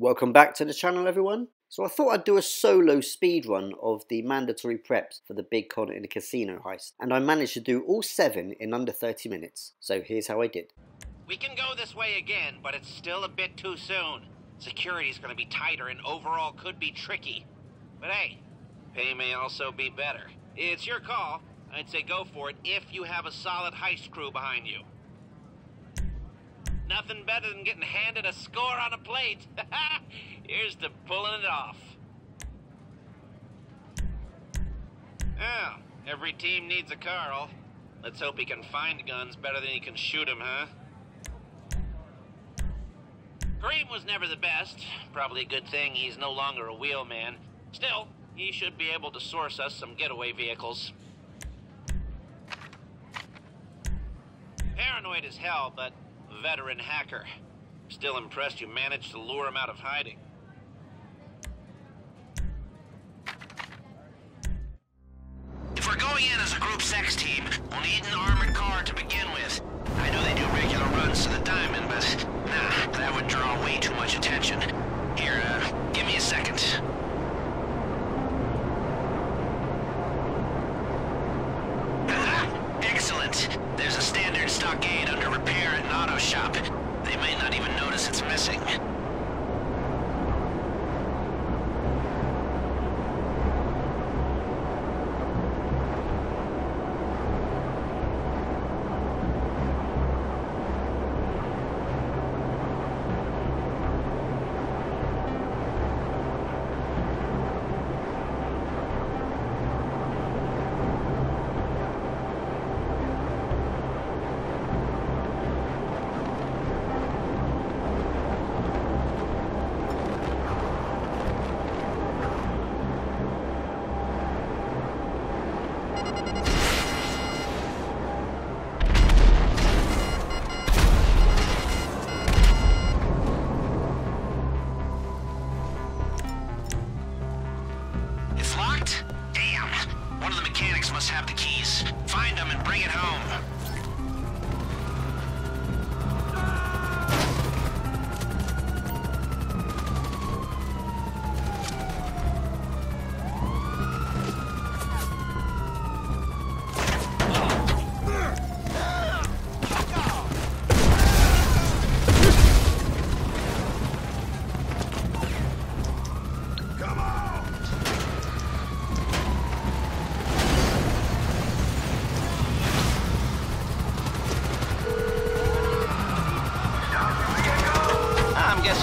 Welcome back to the channel everyone. So I thought I'd do a solo speed run of the mandatory preps for the big con in the casino heist and I managed to do all seven in under 30 minutes. So here's how I did. We can go this way again, but it's still a bit too soon. Security's gonna be tighter and overall could be tricky. But hey, pay may also be better. It's your call. I'd say go for it if you have a solid heist crew behind you. Nothing better than getting handed a score on a plate. Here's to pulling it off. Yeah, every team needs a Karl. Let's hope he can find guns better than he can shoot them, huh? Karim was never the best. Probably a good thing he's no longer a wheelman. Still, he should be able to source us some getaway vehicles. Paranoid as hell, but veteran hacker. Still impressed you managed to lure him out of hiding. If we're going in as a Gruppe Sechs team, we'll need an armored car to begin with. I know they do regular runs to the diamond, but nah, that would draw way too much attention. Here, uh, give me a second. Excellent. There's a standard stockade under repair at an auto shop. They may not even notice it's missing.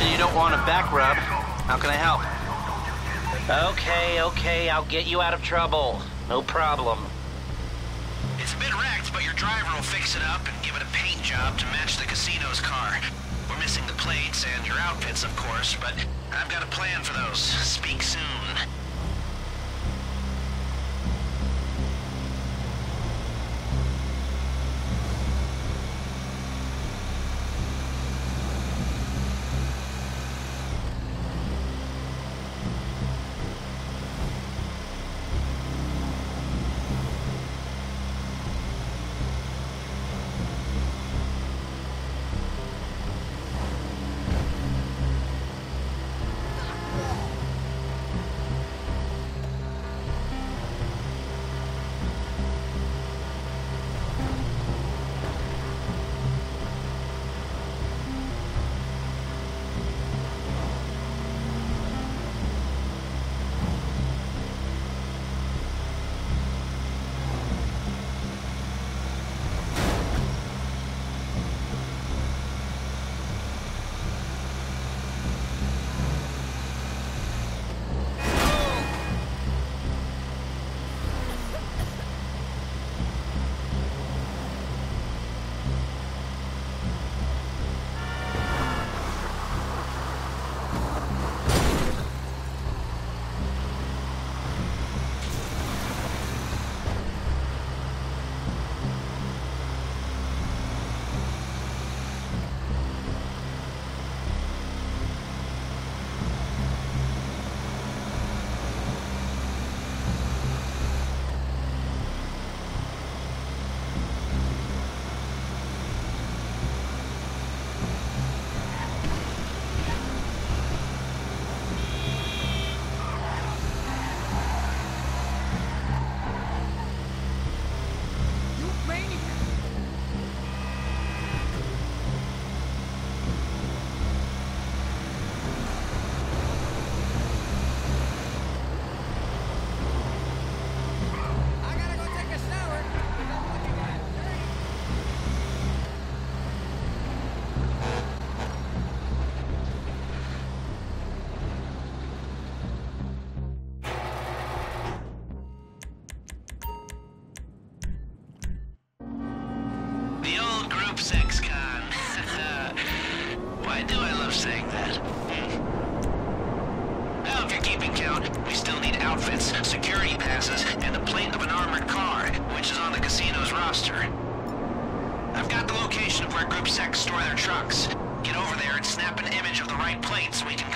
I'm you don't want a back rub. How can I help? Okay, okay, I'll get you out of trouble. No problem. It's a bit wrecked, but your driver will fix it up and give it a paint job to match the casino's car. We're missing the plates and your outfits, of course, but I've got a plan for those. Speak soon.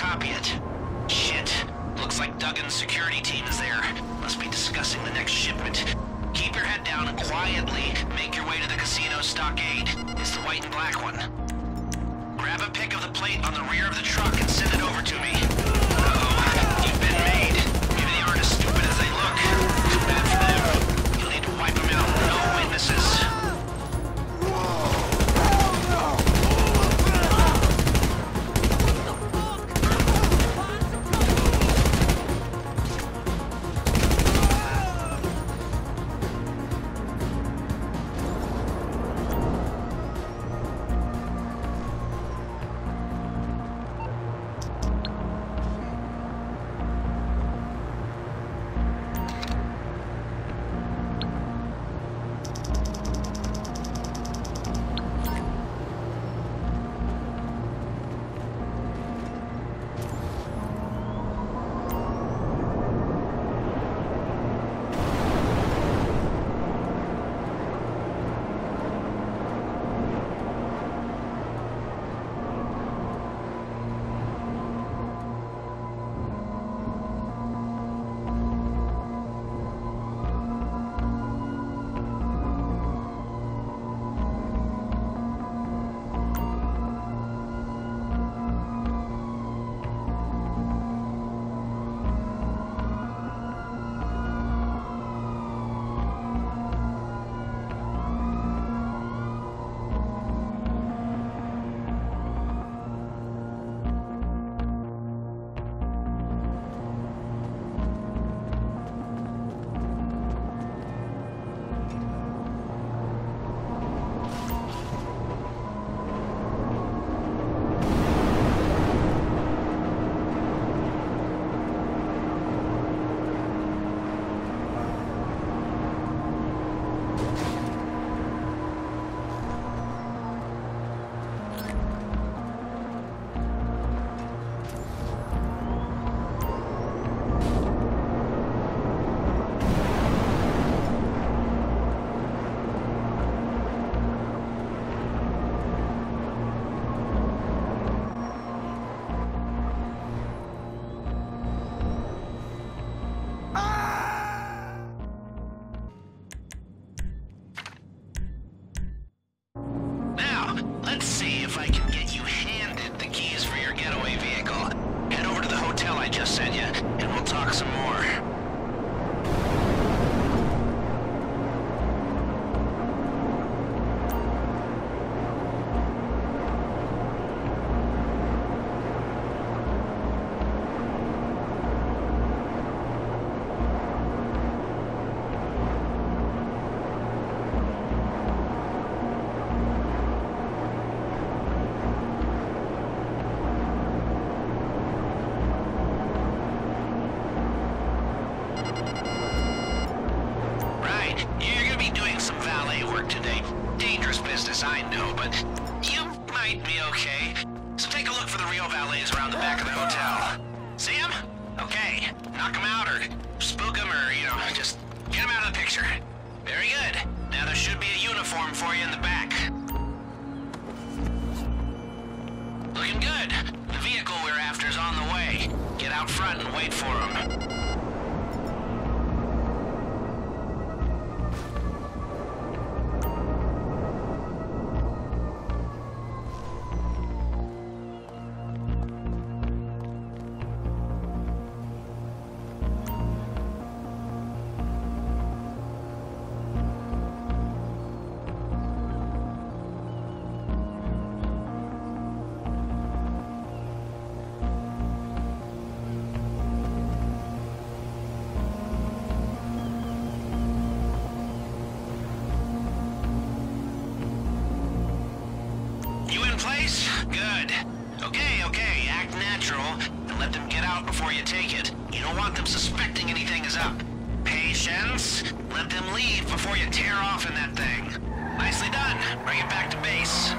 Copy it. Shit. Looks like Duggan's security team is there. Must be discussing the next shipment. Keep your head down and quietly make your way to the casino stockade. It's the white and black one. Grab a pic of the plate on the rear of the truck and send it over to me. Good. Okay, okay, act natural, and let them get out before you take it. You don't want them suspecting anything is up. Patience, let them leave before you tear off in that thing. Nicely done. Bring it back to base.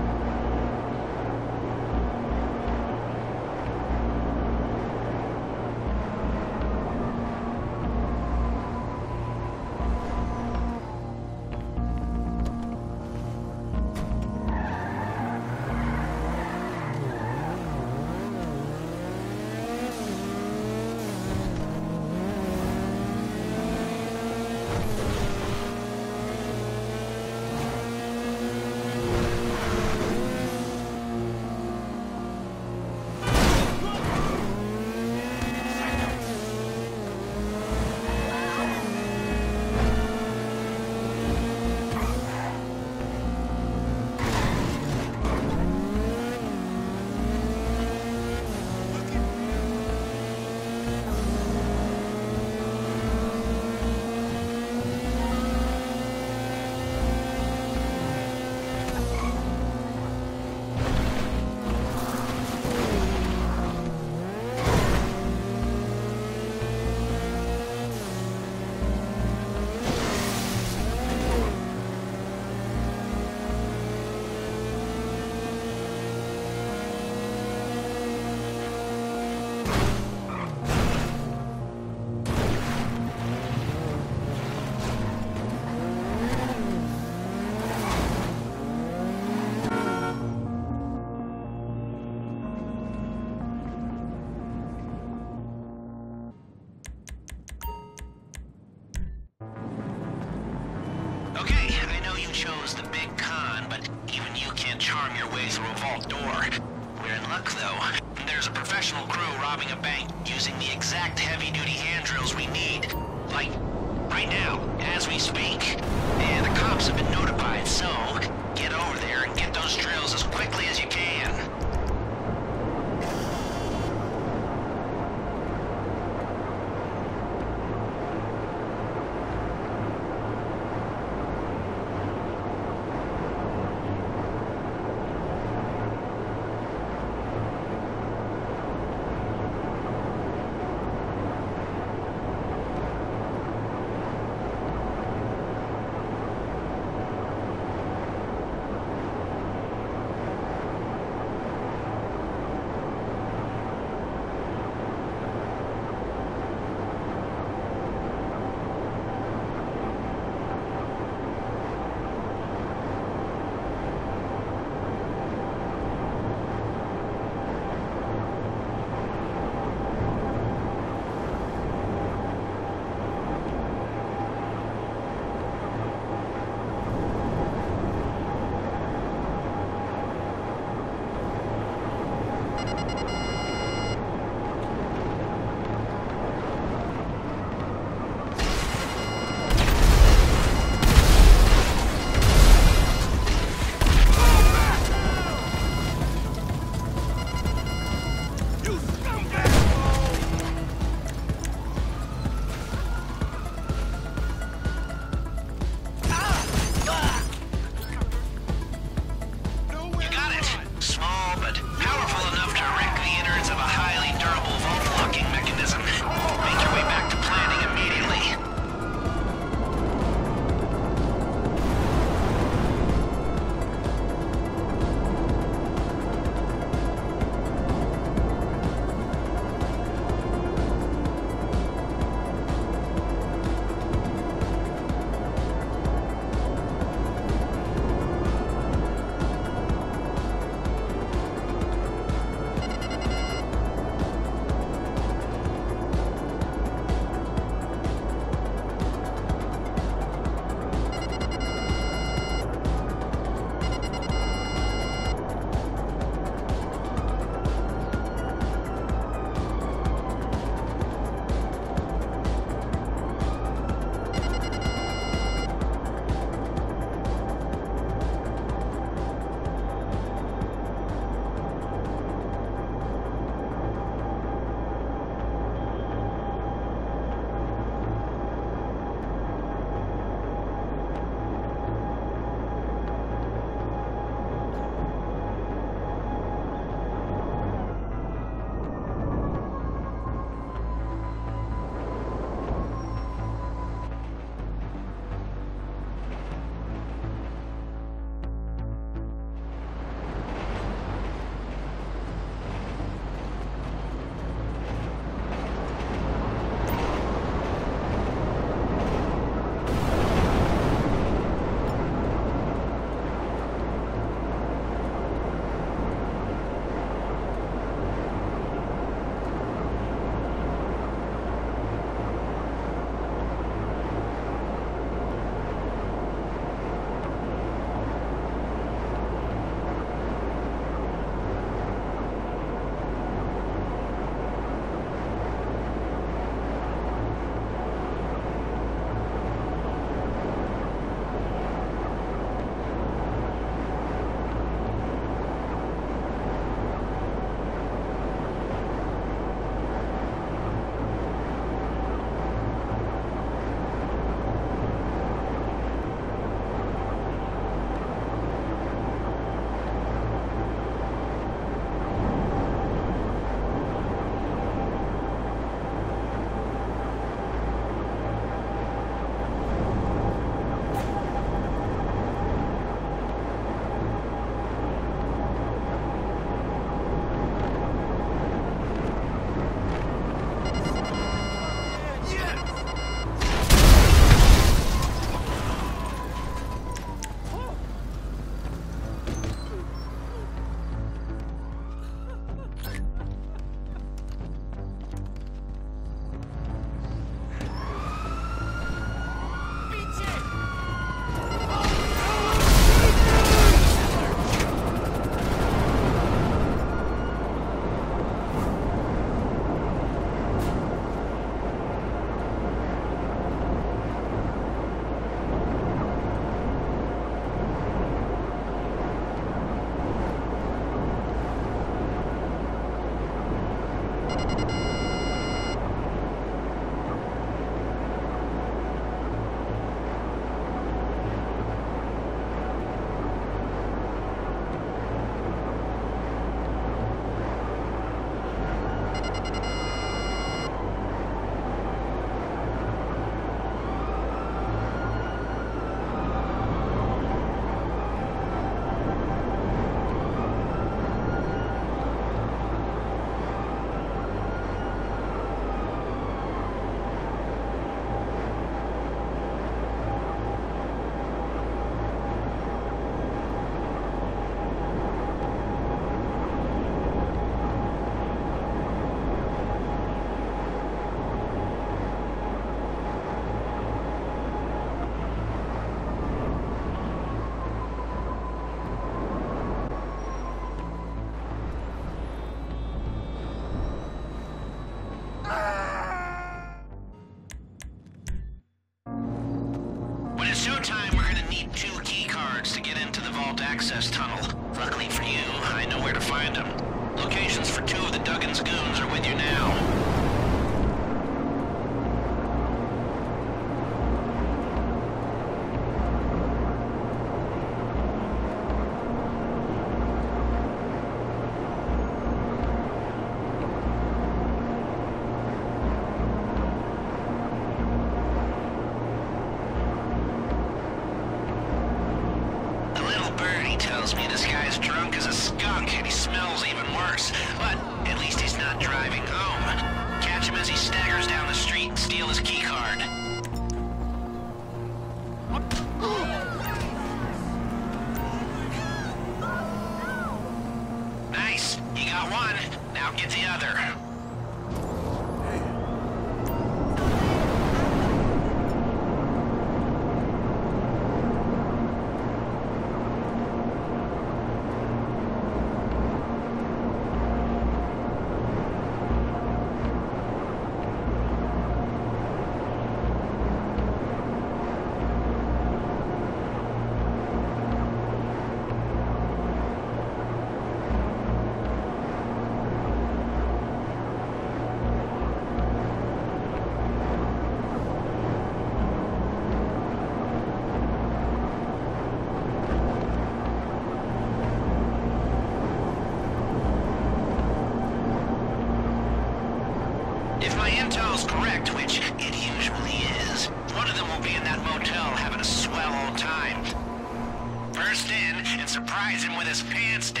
with his pants down.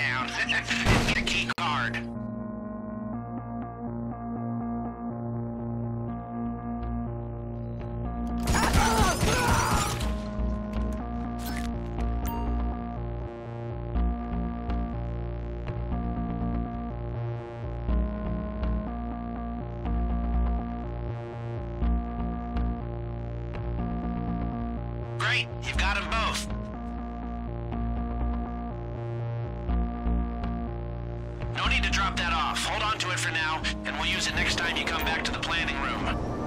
No need to drop that off. Hold on to it for now, and we'll use it next time you come back to the planning room.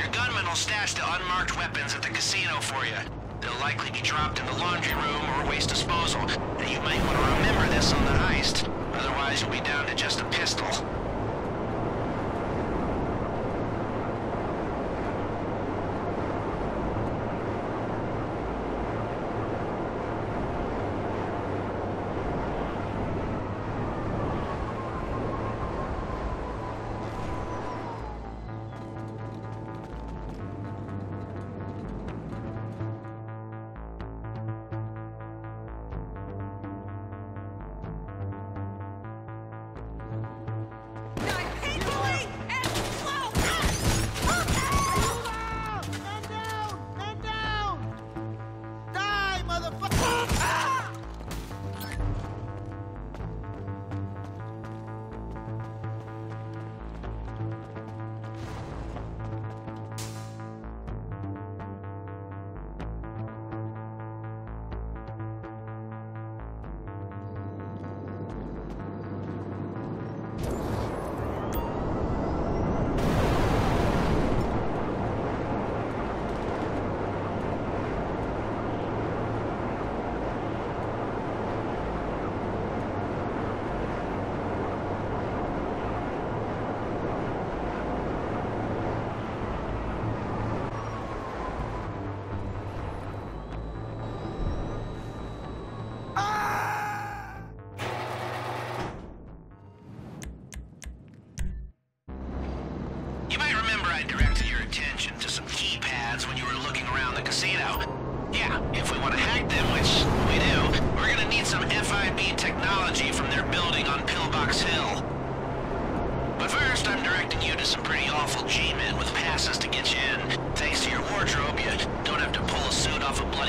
Your gunmen will stash the unmarked weapons at the casino for you. They'll likely be dropped in the laundry room or waste disposal, and you might want to remember this on the heist. Otherwise, you'll be down to just a pistol.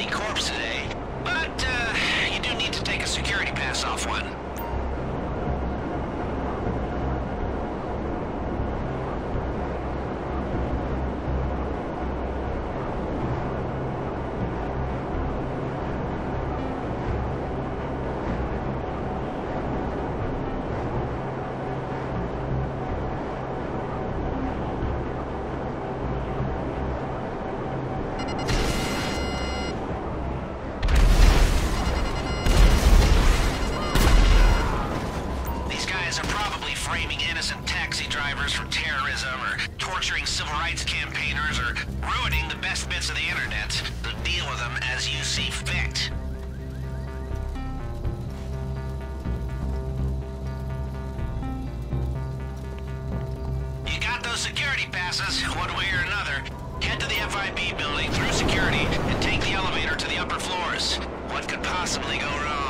corpse today, but uh, you do need to take a security pass off one. possibly go wrong?